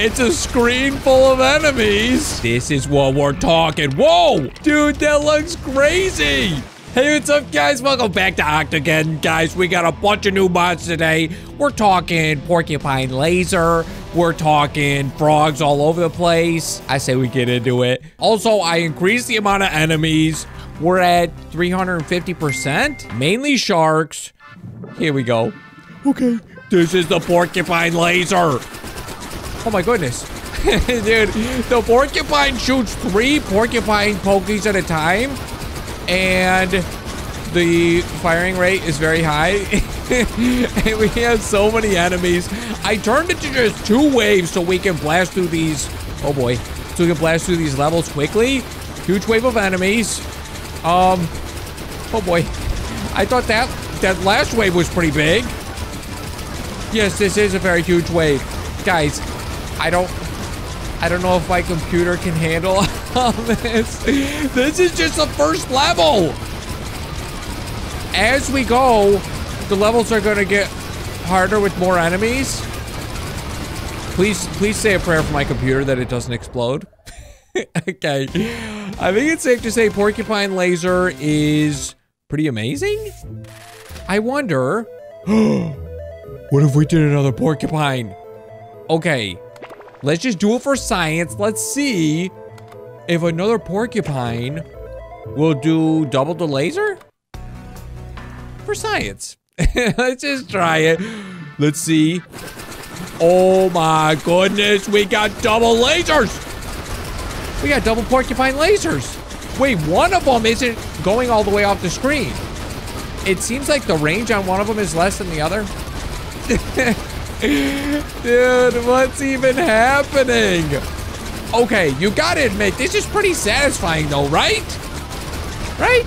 It's a screen full of enemies. This is what we're talking. Whoa, dude, that looks crazy. Hey, what's up, guys? Welcome back to Octogeddon. Guys, we got a bunch of new mods today. We're talking Porcupine Laser. We're talking frogs all over the place. I say we get into it. Also, I increased the amount of enemies. We're at 350%. Mainly sharks. Here we go. Okay. This is the Porcupine Laser. Oh my goodness. Dude, the porcupine shoots three porcupine pokies at a time. And the firing rate is very high. and we have so many enemies. I turned it to just two waves so we can blast through these. Oh boy. So we can blast through these levels quickly. Huge wave of enemies. Um. Oh boy. I thought that that last wave was pretty big. Yes, this is a very huge wave. Guys, I don't I don't know if my computer can handle this. This is just the first level. As we go, the levels are gonna get harder with more enemies. Please, please say a prayer for my computer that it doesn't explode. okay. I think it's safe to say Porcupine Laser is pretty amazing. I wonder. what if we did another porcupine? Okay. Let's just do it for science. Let's see if another porcupine will do double the laser for science. Let's just try it. Let's see. Oh my goodness, we got double lasers. We got double porcupine lasers. Wait, one of them isn't going all the way off the screen. It seems like the range on one of them is less than the other. Dude, what's even happening? Okay, you gotta admit, this is pretty satisfying though, right? Right?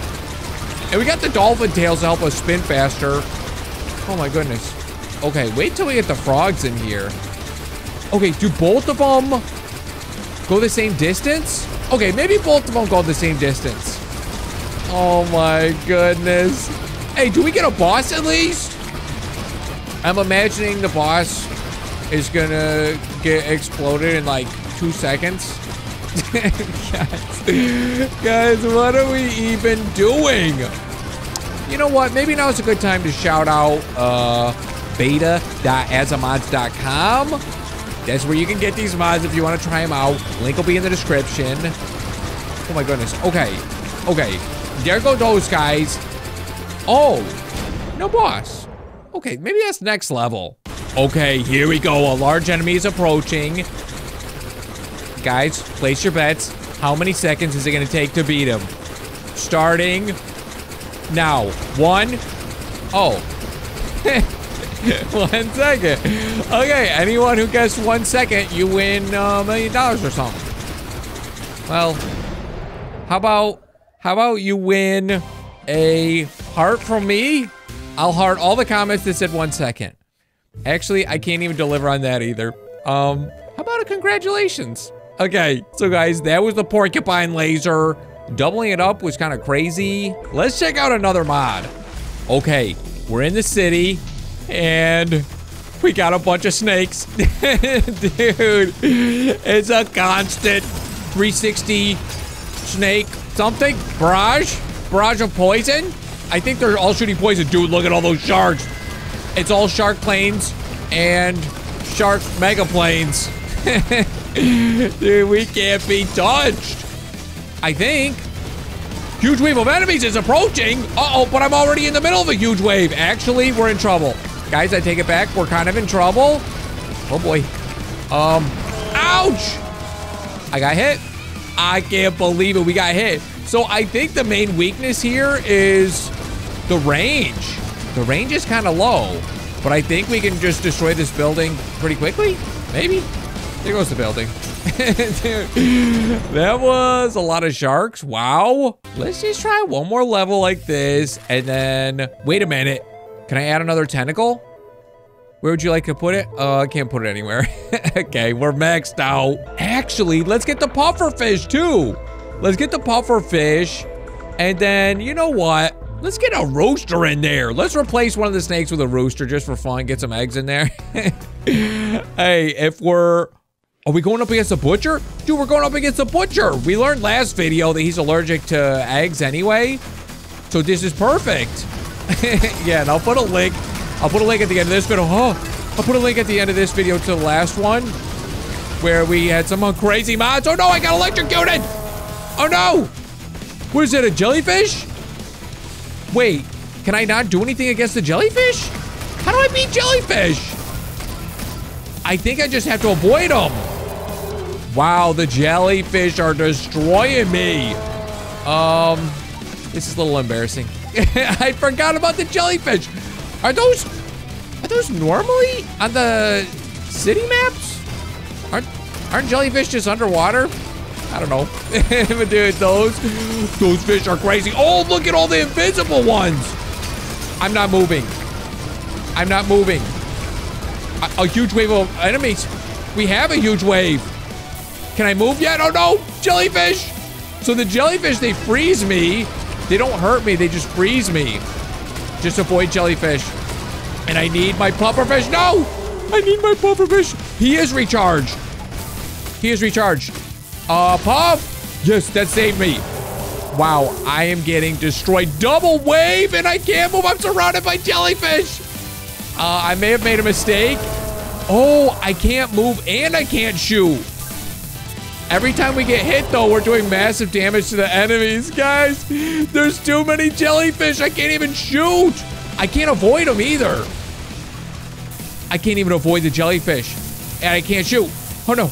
And we got the dolphin tails to help us spin faster. Oh my goodness. Okay, wait till we get the frogs in here. Okay, do both of them go the same distance? Okay, maybe both of them go the same distance. Oh my goodness. Hey, do we get a boss at least? I'm imagining the boss is gonna get exploded in like two seconds. guys, guys, what are we even doing? You know what? Maybe now is a good time to shout out uh, beta.azzamods.com. That's where you can get these mods if you want to try them out. Link will be in the description. Oh my goodness. Okay. Okay. There go those guys. Oh, no boss. Okay, maybe that's next level. Okay, here we go. A large enemy is approaching. Guys, place your bets. How many seconds is it going to take to beat him? Starting now. One. Oh. one second. Okay, anyone who gets one second, you win uh, a million dollars or something. Well, how about, how about you win a heart from me? I'll heart all the comments that said one second. Actually, I can't even deliver on that either. Um, how about a congratulations? Okay, so guys, that was the porcupine laser. Doubling it up was kind of crazy. Let's check out another mod. Okay, we're in the city, and we got a bunch of snakes. Dude, it's a constant 360 snake something. Barrage? Barrage of poison? I think they're all shooting poison. Dude, look at all those sharks. It's all shark planes and shark mega planes. Dude, we can't be touched. I think. Huge wave of enemies is approaching. Uh-oh, but I'm already in the middle of a huge wave. Actually, we're in trouble. Guys, I take it back. We're kind of in trouble. Oh, boy. Um, ouch! I got hit. I can't believe it. We got hit. So I think the main weakness here is the range. The range is kind of low, but I think we can just destroy this building pretty quickly. Maybe. There goes the building. that was a lot of sharks. Wow. Let's just try one more level like this. And then, wait a minute. Can I add another tentacle? Where would you like to put it? Uh, I can't put it anywhere. okay, we're maxed out. Actually, let's get the puffer fish too. Let's get the puffer fish. And then, you know what? Let's get a rooster in there. Let's replace one of the snakes with a rooster just for fun. Get some eggs in there. hey, if we're Are we going up against a butcher? Dude, we're going up against a butcher. We learned last video that he's allergic to eggs anyway. So this is perfect. yeah, and I'll put a link. I'll put a link at the end of this video. Oh, I'll put a link at the end of this video to the last one where we had some crazy mods. Oh no, I got electrocuted. Oh no. What is it, a jellyfish? Wait, can I not do anything against the jellyfish? How do I beat jellyfish? I think I just have to avoid them. Wow, the jellyfish are destroying me. Um, this is a little embarrassing. I forgot about the jellyfish. Are those, are those normally on the city maps? Aren't, aren't jellyfish just underwater? I don't know. but dude, those, those fish are crazy. Oh, look at all the invisible ones. I'm not moving. I'm not moving. A, a huge wave of enemies. We have a huge wave. Can I move yet? Oh no, jellyfish. So the jellyfish, they freeze me. They don't hurt me, they just freeze me. Just avoid jellyfish. And I need my pufferfish. No! I need my pufferfish. He is recharged. He is recharged. Uh, Puff! Yes, that saved me. Wow, I am getting destroyed. Double wave, and I can't move. I'm surrounded by jellyfish. Uh, I may have made a mistake. Oh, I can't move and I can't shoot. Every time we get hit, though, we're doing massive damage to the enemies. Guys, there's too many jellyfish. I can't even shoot. I can't avoid them either. I can't even avoid the jellyfish. And I can't shoot. Oh, no.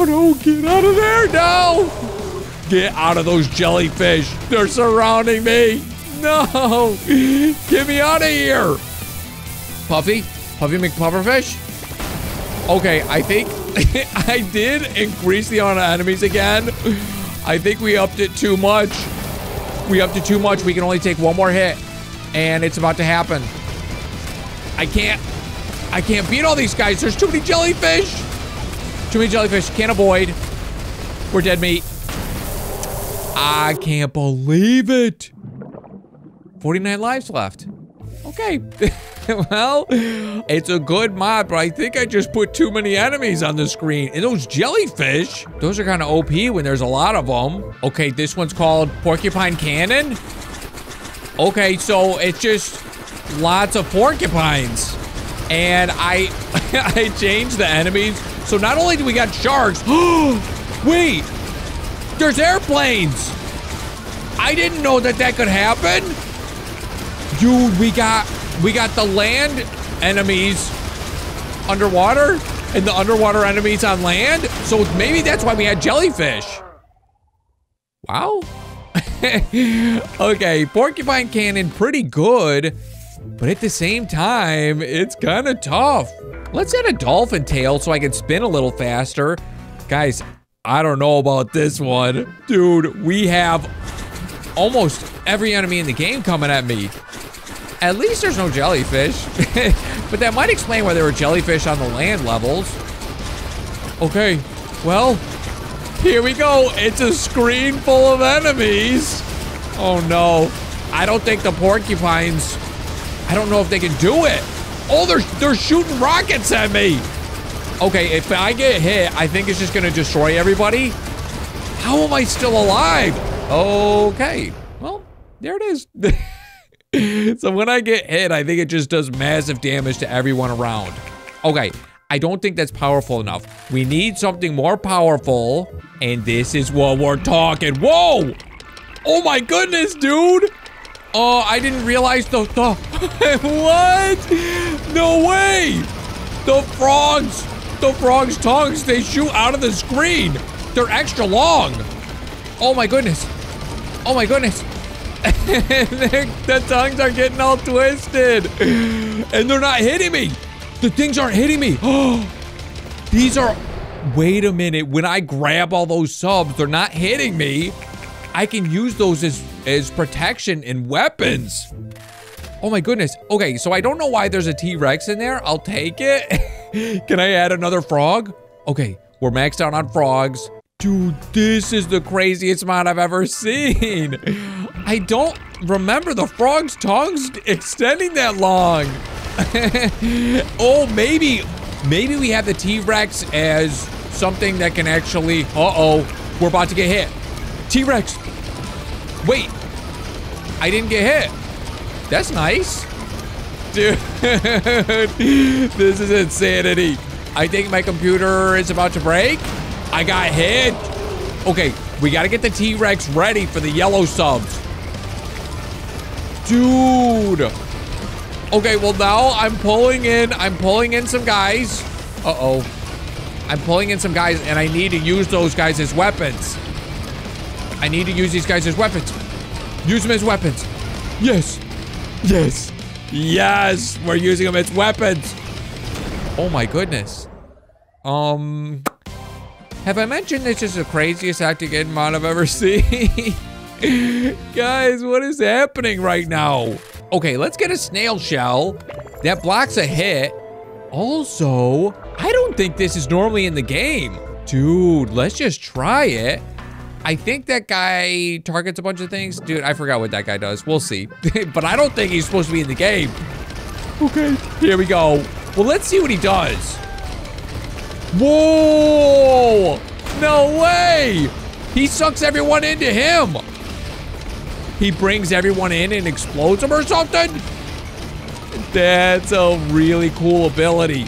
Oh no, get out of there, now! Get out of those jellyfish. They're surrounding me. No, get me out of here. Puffy, Puffy McPufferfish. Okay, I think I did increase the amount of enemies again. I think we upped it too much. We upped it too much. We can only take one more hit and it's about to happen. I can't, I can't beat all these guys. There's too many jellyfish. Too many jellyfish. Can't avoid. We're dead meat. I can't believe it. 49 lives left. Okay. well, it's a good mod, but I think I just put too many enemies on the screen. And those jellyfish, those are kind of OP when there's a lot of them. Okay, this one's called Porcupine Cannon. Okay, so it's just lots of porcupines. And I I changed the enemies so not only do we got sharks, wait, there's airplanes. I didn't know that that could happen. Dude, we got we got the land enemies underwater and the underwater enemies on land. So maybe that's why we had jellyfish. Wow. okay, Porcupine Cannon, pretty good. But at the same time, it's kind of tough. Let's add a dolphin tail so I can spin a little faster. Guys, I don't know about this one. Dude, we have almost every enemy in the game coming at me. At least there's no jellyfish. but that might explain why there were jellyfish on the land levels. Okay, well, here we go. It's a screen full of enemies. Oh no. I don't think the porcupines, I don't know if they can do it. Oh, they're, they're shooting rockets at me. Okay, if I get hit, I think it's just going to destroy everybody. How am I still alive? Okay. Well, there it is. so when I get hit, I think it just does massive damage to everyone around. Okay, I don't think that's powerful enough. We need something more powerful, and this is what we're talking. Whoa! Oh my goodness, dude! Oh, I didn't realize the, the what? No way! The frogs, the frogs' tongues, they shoot out of the screen. They're extra long. Oh my goodness. Oh my goodness. the tongues are getting all twisted. And they're not hitting me. The things aren't hitting me. Oh, these are, wait a minute. When I grab all those subs, they're not hitting me. I can use those as, as protection and weapons. Oh my goodness. Okay, so I don't know why there's a T-Rex in there. I'll take it. can I add another frog? Okay, we're maxed out on frogs. Dude, this is the craziest mod I've ever seen. I don't remember the frog's tongues extending that long. oh, maybe, maybe we have the T-Rex as something that can actually... Uh-oh. We're about to get hit. T-Rex. Wait. I didn't get hit. That's nice. Dude, this is insanity. I think my computer is about to break. I got hit. Okay, we got to get the T-Rex ready for the yellow subs. Dude. Okay, well now I'm pulling in, I'm pulling in some guys. Uh-oh. I'm pulling in some guys and I need to use those guys as weapons. I need to use these guys as weapons. Use them as weapons. Yes. Yes. Yes. We're using them as weapons. Oh my goodness. Um, have I mentioned this is the craziest acting mod I've ever seen? Guys, what is happening right now? Okay, let's get a snail shell. That blocks a hit. Also, I don't think this is normally in the game. Dude, let's just try it. I think that guy targets a bunch of things. Dude, I forgot what that guy does. We'll see. but I don't think he's supposed to be in the game. Okay, here we go. Well, let's see what he does. Whoa! No way! He sucks everyone into him. He brings everyone in and explodes them or something? That's a really cool ability.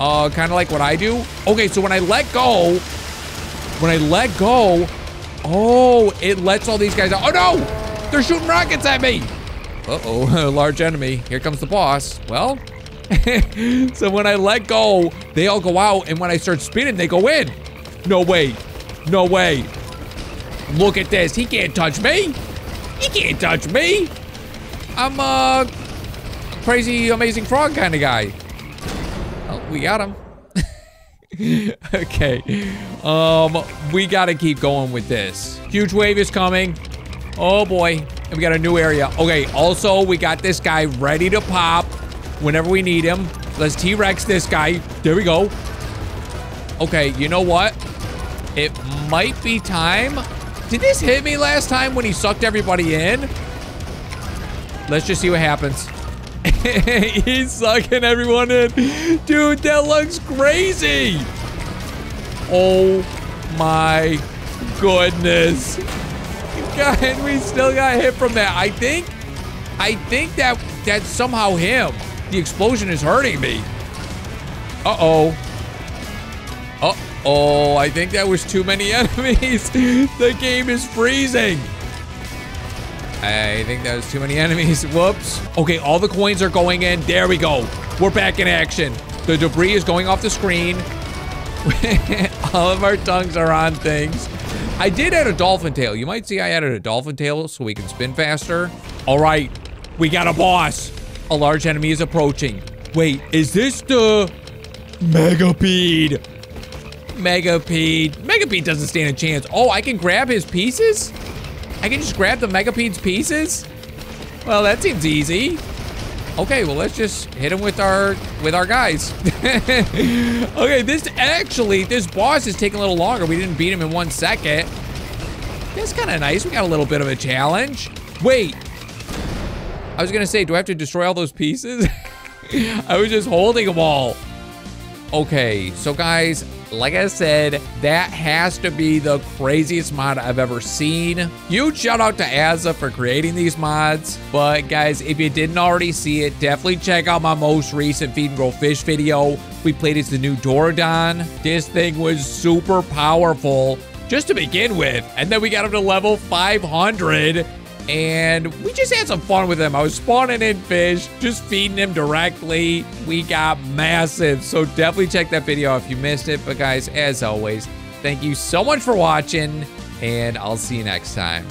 Uh, kind of like what I do. Okay, so when I let go, when I let go, oh, it lets all these guys out. Oh no, they're shooting rockets at me. Uh-oh, large enemy. Here comes the boss. Well, so when I let go, they all go out, and when I start spinning, they go in. No way. No way. Look at this. He can't touch me. He can't touch me. I'm a crazy, amazing frog kind of guy. Oh, we got him. okay. Um, we gotta keep going with this. Huge wave is coming. Oh boy. And we got a new area. Okay, also we got this guy ready to pop whenever we need him. Let's T-Rex this guy. There we go. Okay, you know what? It might be time did this hit me last time when he sucked everybody in? Let's just see what happens. He's sucking everyone in. Dude, that looks crazy. Oh my goodness. God, we still got hit from that. I think, I think that that's somehow him. The explosion is hurting me. Uh-oh. Uh-oh, I think that was too many enemies. the game is freezing. I think that was too many enemies. Whoops. Okay, all the coins are going in. There we go. We're back in action. The debris is going off the screen. all of our tongues are on things. I did add a dolphin tail. You might see I added a dolphin tail so we can spin faster. All right, we got a boss. A large enemy is approaching. Wait, is this the Megapede? Megapede. Megapede doesn't stand a chance. Oh, I can grab his pieces? I can just grab the Megapede's pieces? Well, that seems easy. Okay, well, let's just hit him with our with our guys. okay, this actually, this boss is taking a little longer. We didn't beat him in one second. That's kind of nice. We got a little bit of a challenge. Wait. I was going to say, do I have to destroy all those pieces? I was just holding them all. Okay, so guys, like I said, that has to be the craziest mod I've ever seen. Huge shout out to Azza for creating these mods. But guys, if you didn't already see it, definitely check out my most recent Feed and Grow Fish video. We played as the new Dorudon. This thing was super powerful just to begin with. And then we got him to level 500 and we just had some fun with him. I was spawning in fish, just feeding him directly. We got massive, so definitely check that video if you missed it. But guys, as always, thank you so much for watching, and I'll see you next time.